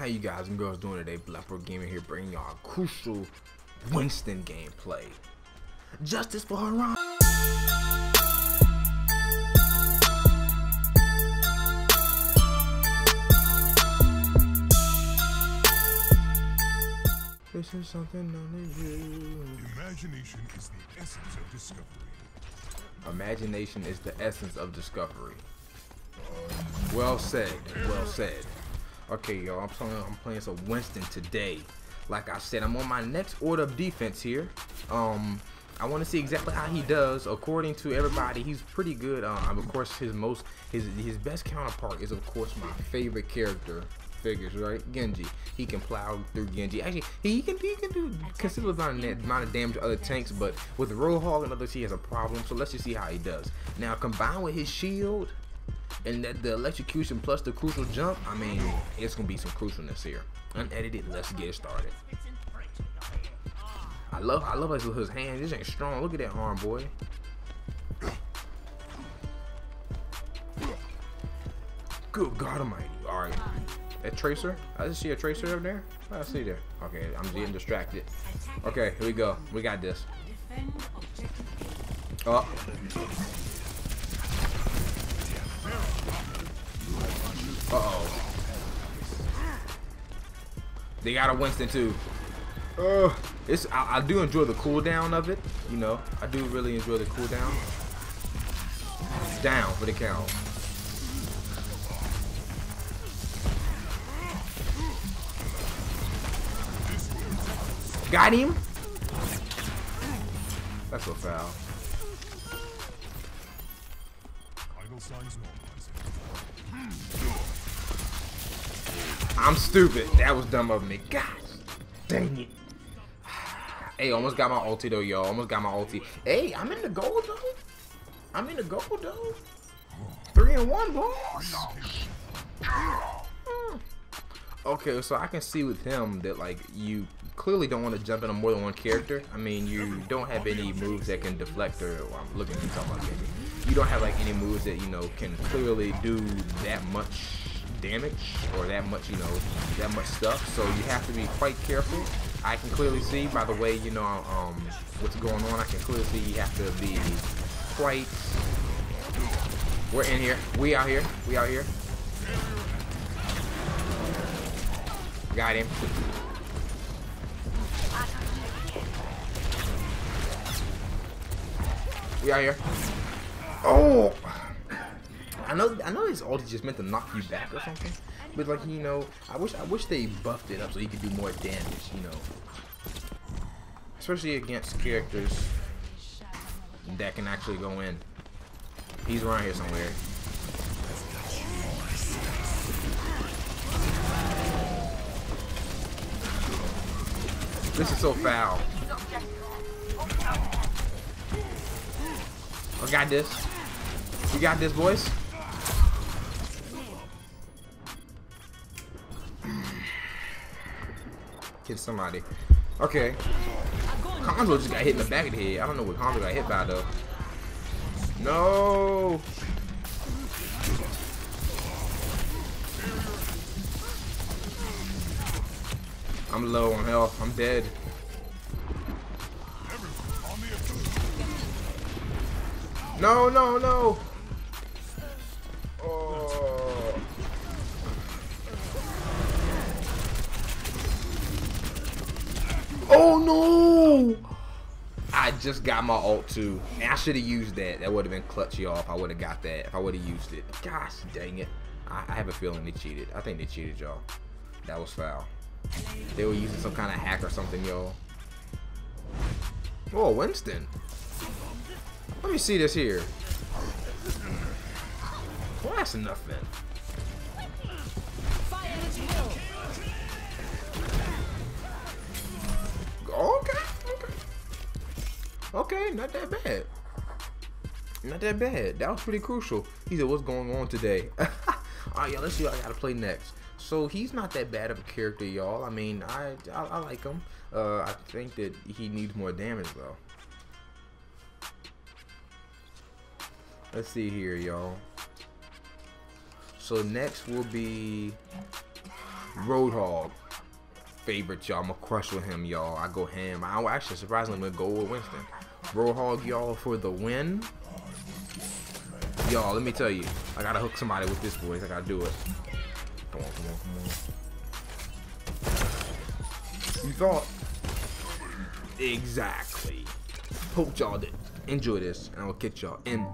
How you guys and girls doing today? Black Gaming here bringing y'all crucial Winston gameplay. Justice for Haran. This is something only you. Imagination is the essence of discovery. Imagination is the essence of discovery. Well said. Well said. Okay, y'all. I'm playing. I'm playing some Winston today. Like I said, I'm on my next order of defense here. Um, I want to see exactly how he does. According to everybody, he's pretty good. Um, of course, his most his his best counterpart is of course my favorite character figures, right? Genji. He can plow through Genji. Actually, he can he can do considerable amount of, amount of damage to other tanks, but with Roadhog and others, he has a problem. So let's just see how he does. Now, combined with his shield and that the electrocution plus the crucial jump, I mean, it's gonna be some crucialness here. Unedited. Let's get started. I love I love his, his hands. This ain't strong. Look at that arm, boy. Good God Almighty! All right. A tracer? I just see a tracer up there. I see there. Okay, I'm getting distracted. Okay, here we go. We got this. Oh. They got a Winston too. Uh, it's I, I do enjoy the cooldown of it. You know, I do really enjoy the cooldown. Down for the count. Got him. That's so foul. I'm stupid. That was dumb of me. God dang it. Hey, almost got my ulti though, y'all. Almost got my ulti. Hey, I'm in the gold though. I'm in the gold though. Three and one, boys. Hmm. Okay, so I can see with him that like you clearly don't want to jump into more than one character. I mean, you don't have any moves that can deflect or well, I'm looking at you talking about. You don't have like any moves that you know can clearly do that much damage or that much, you know, that much stuff. So you have to be quite careful. I can clearly see by the way, you know, um, what's going on. I can clearly see you have to be quite. We're in here. We out here. We out here. Got him. We out here. Oh! I know I know his ulti just meant to knock you back or something. But like, you know, I wish I wish they buffed it up so he could do more damage, you know. Especially against characters that can actually go in. He's around here somewhere. This is so foul. I got this. We got this, boys. Hit somebody. Okay. Hanzo just got hit in the back of the head. I don't know what Hanzo got hit by though. No. I'm low on health. I'm dead. No, no, no. No! I just got my ult too. And I should have used that. That would have been clutch y'all if I would have got that. If I would have used it. Gosh dang it. I, I have a feeling they cheated. I think they cheated y'all. That was foul. They were using some kind of hack or something, y'all. Oh, Winston. Let me see this here. Well, that's enough Okay, not that bad. Not that bad. That was pretty crucial. He said, what's going on today? Alright, y'all, let's see what I gotta play next. So he's not that bad of a character, y'all. I mean, I, I, I like him. Uh, I think that he needs more damage, though. Let's see here, y'all. So next will be Roadhog. Favorite, y'all. I'm a crush with him, y'all. I go ham. I actually surprisingly I'm gonna go with Winston. Roadhog, y'all, for the win. Y'all, let me tell you. I gotta hook somebody with this voice. I gotta do it. Come on, come on, come on. You thought. Exactly. Hope y'all did enjoy this, and I'll catch y'all in.